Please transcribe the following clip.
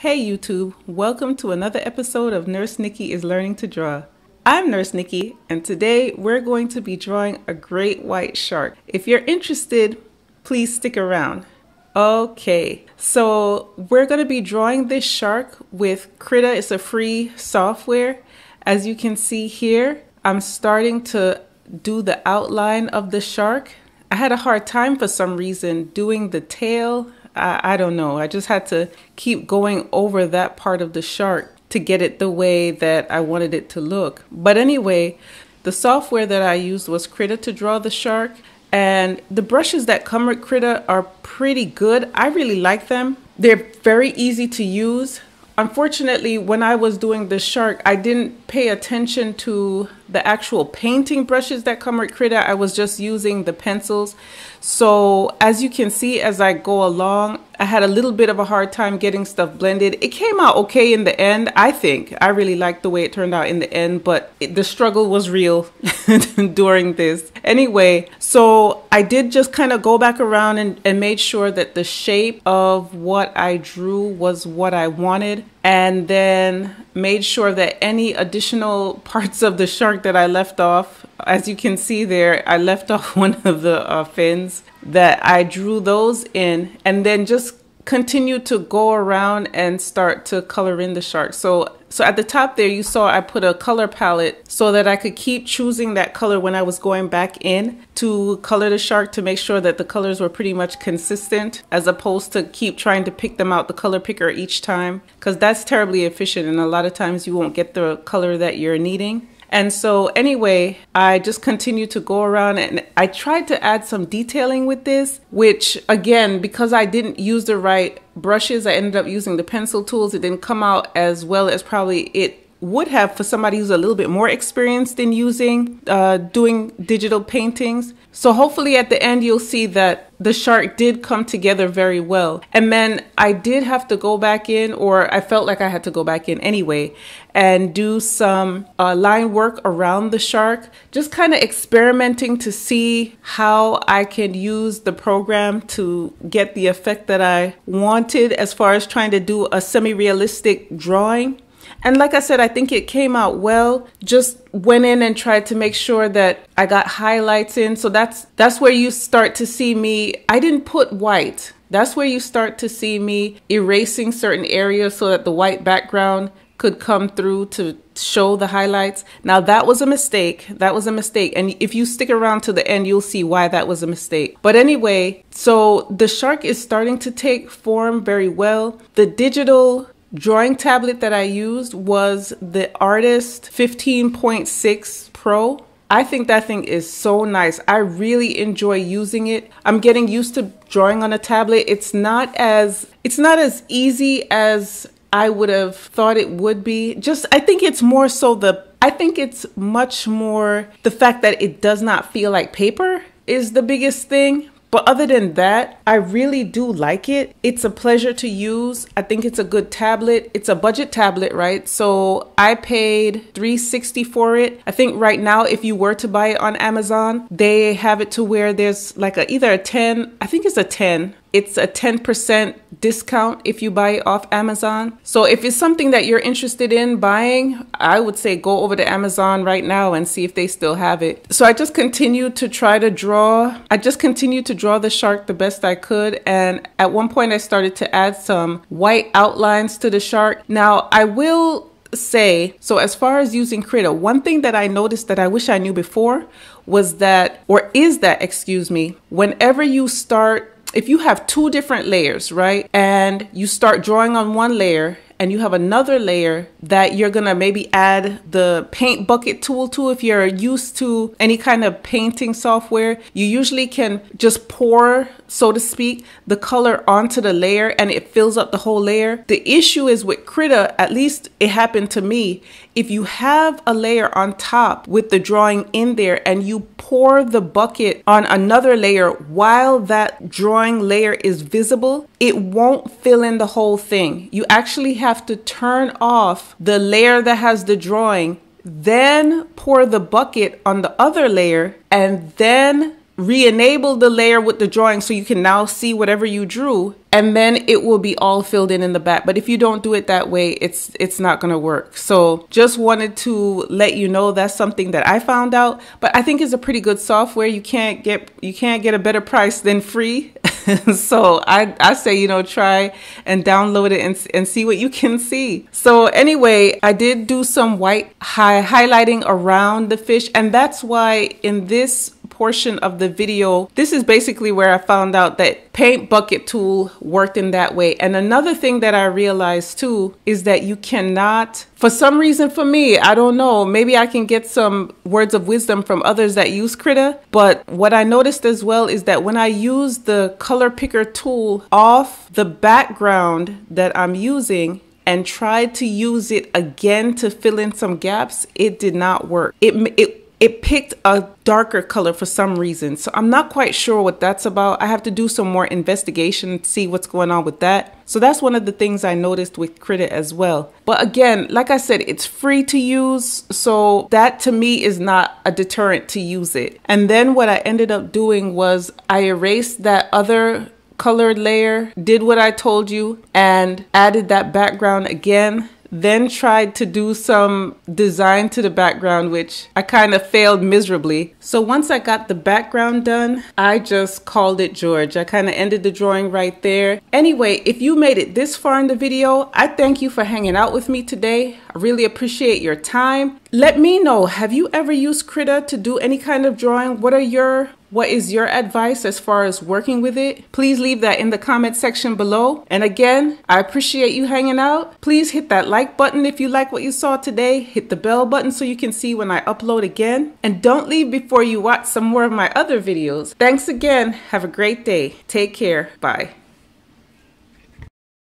Hey YouTube, welcome to another episode of Nurse Nicky is Learning to Draw. I'm Nurse Nicky, and today we're going to be drawing a great white shark. If you're interested, please stick around. Okay, so we're going to be drawing this shark with Krita. It's a free software. As you can see here, I'm starting to do the outline of the shark. I had a hard time for some reason doing the tail I, I don't know. I just had to keep going over that part of the shark to get it the way that I wanted it to look. But anyway, the software that I used was Krita to draw the shark. And the brushes that come with Krita are pretty good. I really like them. They're very easy to use. Unfortunately, when I was doing the shark, I didn't pay attention to the actual painting brushes that come with Krita. I was just using the pencils. So as you can see, as I go along, I had a little bit of a hard time getting stuff blended. It came out okay in the end, I think. I really liked the way it turned out in the end, but it, the struggle was real during this. Anyway, so I did just kind of go back around and, and made sure that the shape of what I drew was what I wanted and then made sure that any additional parts of the shark that I left off, as you can see there, I left off one of the uh, fins that I drew those in. And then just continue to go around and start to color in the shark. So so at the top there you saw I put a color palette so that I could keep choosing that color when I was going back in to color the shark to make sure that the colors were pretty much consistent as opposed to keep trying to pick them out the color picker each time because that's terribly efficient and a lot of times you won't get the color that you're needing. And so, anyway, I just continued to go around and I tried to add some detailing with this, which again, because I didn't use the right brushes, I ended up using the pencil tools. It didn't come out as well as probably it would have for somebody who's a little bit more experienced in using uh, doing digital paintings. So hopefully at the end you'll see that the shark did come together very well. And then I did have to go back in, or I felt like I had to go back in anyway, and do some uh, line work around the shark, just kind of experimenting to see how I can use the program to get the effect that I wanted as far as trying to do a semi-realistic drawing. And like I said, I think it came out well. Just went in and tried to make sure that I got highlights in. So that's that's where you start to see me. I didn't put white. That's where you start to see me erasing certain areas so that the white background could come through to show the highlights. Now that was a mistake. That was a mistake. And if you stick around to the end, you'll see why that was a mistake. But anyway, so the shark is starting to take form very well. The digital drawing tablet that I used was the Artist 15.6 Pro. I think that thing is so nice. I really enjoy using it. I'm getting used to drawing on a tablet. It's not as it's not as easy as I would have thought it would be. Just I think it's more so the I think it's much more the fact that it does not feel like paper is the biggest thing but other than that, I really do like it. It's a pleasure to use. I think it's a good tablet. It's a budget tablet, right? So I paid 360 for it. I think right now if you were to buy it on Amazon, they have it to where there's like a either a 10, I think it's a 10 it's a 10% discount if you buy it off Amazon. So if it's something that you're interested in buying, I would say go over to Amazon right now and see if they still have it. So I just continued to try to draw. I just continued to draw the shark the best I could. And at one point I started to add some white outlines to the shark. Now I will say, so as far as using Krita, one thing that I noticed that I wish I knew before was that, or is that, excuse me, whenever you start if you have two different layers, right, and you start drawing on one layer and you have another layer that you're gonna maybe add the paint bucket tool to if you're used to any kind of painting software. You usually can just pour so to speak the color onto the layer and it fills up the whole layer. The issue is with Krita at least it happened to me. If you have a layer on top with the drawing in there and you pour the bucket on another layer while that drawing layer is visible, it won't fill in the whole thing. You actually have to turn off the layer that has the drawing, then pour the bucket on the other layer, and then re-enable the layer with the drawing so you can now see whatever you drew and then it will be all filled in in the back. But if you don't do it that way it's it's not going to work. So just wanted to let you know that's something that i found out but i think it's a pretty good software. You can't get you can't get a better price than free so I, I say you know try and download it and, and see what you can see. So anyway i did do some white high highlighting around the fish and that's why in this portion of the video, this is basically where I found out that paint bucket tool worked in that way. And another thing that I realized too is that you cannot, for some reason for me, I don't know, maybe I can get some words of wisdom from others that use Krita. But what I noticed as well is that when I use the color picker tool off the background that I'm using, and tried to use it again to fill in some gaps, it did not work. It, it it picked a darker color for some reason. So I'm not quite sure what that's about. I have to do some more investigation see what's going on with that. So that's one of the things I noticed with Krita as well. But again, like I said, it's free to use. So that to me is not a deterrent to use it. And then what I ended up doing was I erased that other colored layer, did what I told you, and added that background again then tried to do some design to the background, which I kind of failed miserably. So once I got the background done, I just called it George. I kind of ended the drawing right there. Anyway, if you made it this far in the video, I thank you for hanging out with me today. I really appreciate your time. Let me know, have you ever used Krita to do any kind of drawing? What are your what is your advice as far as working with it? Please leave that in the comment section below. And again, I appreciate you hanging out. Please hit that like button if you like what you saw today. Hit the bell button so you can see when I upload again. And don't leave before you watch some more of my other videos. Thanks again. Have a great day. Take care. Bye.